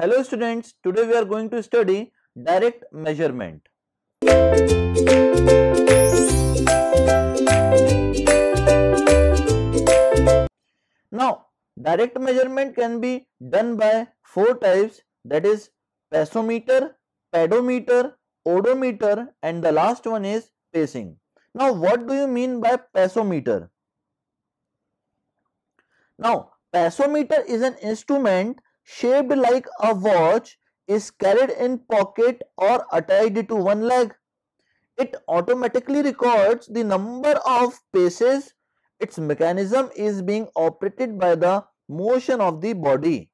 Hello students, today we are going to study direct measurement. Now, direct measurement can be done by four types that is passometer, pedometer, odometer and the last one is pacing. Now, what do you mean by passometer? Now, passometer is an instrument shaped like a watch is carried in pocket or attached to one leg. It automatically records the number of paces its mechanism is being operated by the motion of the body.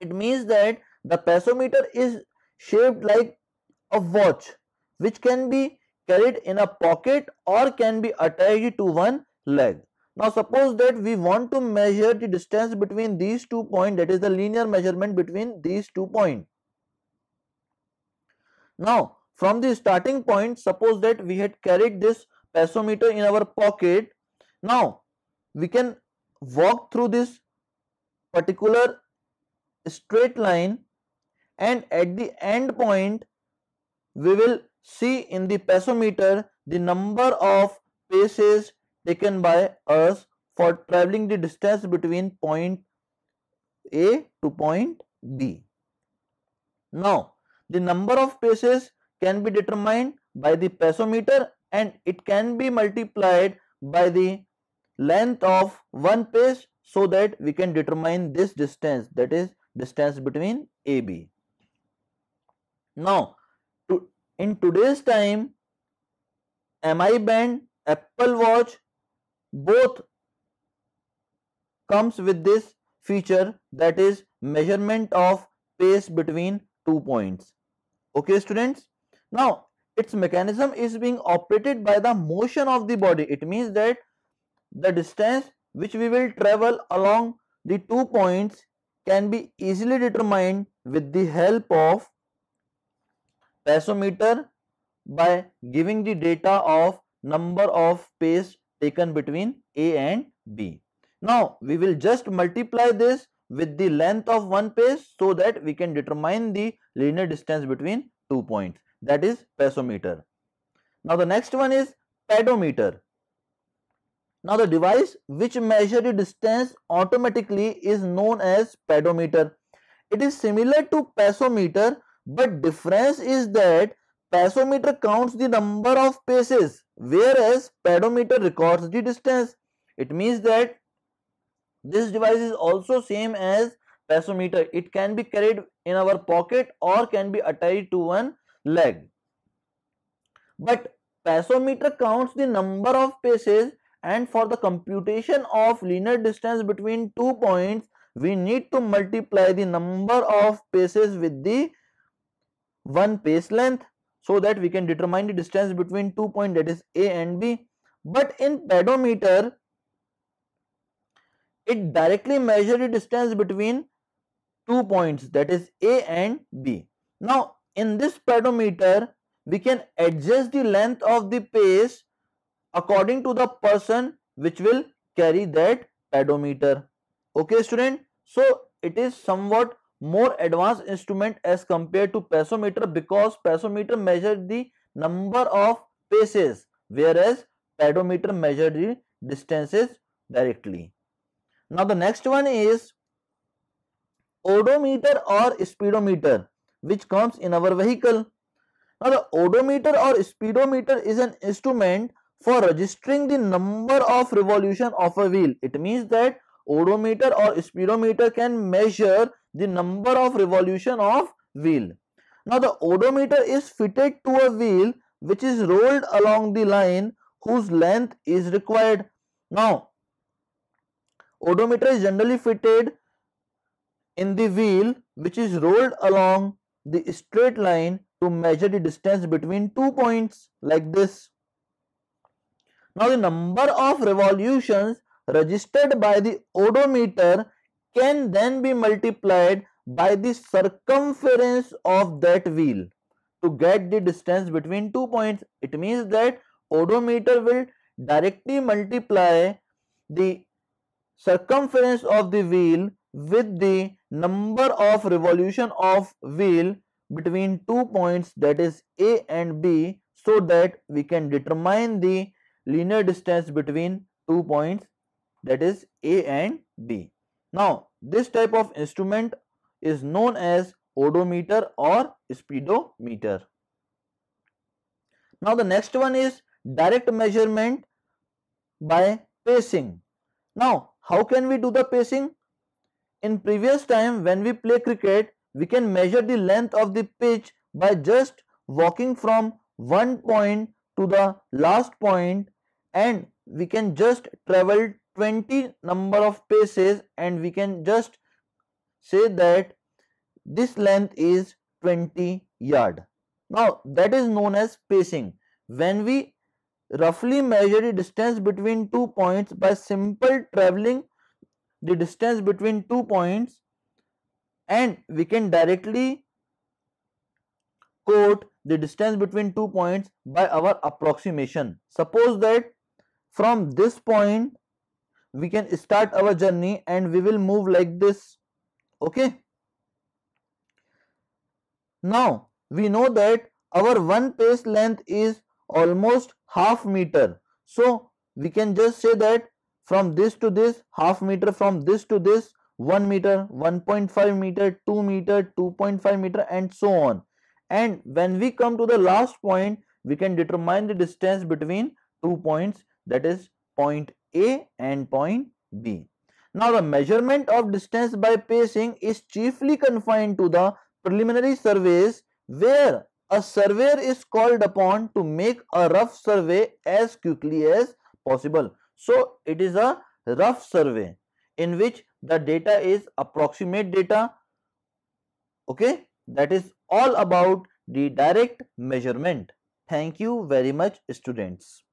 It means that the passometer is shaped like a watch which can be carried in a pocket or can be attached to one leg. Now suppose that we want to measure the distance between these two points that is the linear measurement between these two points. Now from the starting point suppose that we had carried this passometer in our pocket. Now we can walk through this particular straight line and at the end point we will see in the passometer the number of paces taken by us for traveling the distance between point A to point B. Now, the number of paces can be determined by the passometer and it can be multiplied by the length of one pace so that we can determine this distance that is distance between AB. Now, to, in today's time, MI band, Apple watch both comes with this feature that is measurement of pace between two points. Okay students? Now its mechanism is being operated by the motion of the body. It means that the distance which we will travel along the two points can be easily determined with the help of passometer by giving the data of number of pace taken between A and B. Now we will just multiply this with the length of one pace so that we can determine the linear distance between two points that is passometer. Now the next one is pedometer. Now the device which measure the distance automatically is known as pedometer. It is similar to passometer but difference is that passometer counts the number of paces whereas pedometer records the distance. It means that this device is also same as passometer. It can be carried in our pocket or can be attached to one leg. But passometer counts the number of paces and for the computation of linear distance between two points we need to multiply the number of paces with the one pace length so that we can determine the distance between two points that is A and B. But in pedometer, it directly measures the distance between two points that is A and B. Now in this pedometer, we can adjust the length of the pace according to the person which will carry that pedometer. Okay student, so it is somewhat more advanced instrument as compared to passometer because passometer measures the number of paces whereas pedometer measures the distances directly. Now the next one is odometer or speedometer which comes in our vehicle. Now the odometer or speedometer is an instrument for registering the number of revolution of a wheel. It means that odometer or speedometer can measure the number of revolution of wheel. Now the odometer is fitted to a wheel which is rolled along the line whose length is required. Now odometer is generally fitted in the wheel which is rolled along the straight line to measure the distance between two points like this. Now the number of revolutions registered by the odometer can then be multiplied by the circumference of that wheel to get the distance between two points. It means that odometer will directly multiply the circumference of the wheel with the number of revolution of wheel between two points that is A and B so that we can determine the linear distance between two points that is A and B. Now this type of instrument is known as odometer or speedometer. Now the next one is direct measurement by pacing. Now how can we do the pacing? In previous time when we play cricket we can measure the length of the pitch by just walking from one point to the last point and we can just travel 20 number of paces and we can just say that this length is 20 yard. Now that is known as pacing. When we roughly measure the distance between two points by simple traveling the distance between two points and we can directly quote the distance between two points by our approximation. Suppose that from this point we can start our journey and we will move like this okay? Now we know that our one pace length is almost half meter. So we can just say that from this to this half meter from this to this 1 meter 1.5 meter 2 meter 2.5 meter and so on. And when we come to the last point we can determine the distance between two points that is point A and point B. Now the measurement of distance by pacing is chiefly confined to the preliminary surveys where a surveyor is called upon to make a rough survey as quickly as possible. So it is a rough survey in which the data is approximate data okay that is all about the direct measurement. Thank you very much students.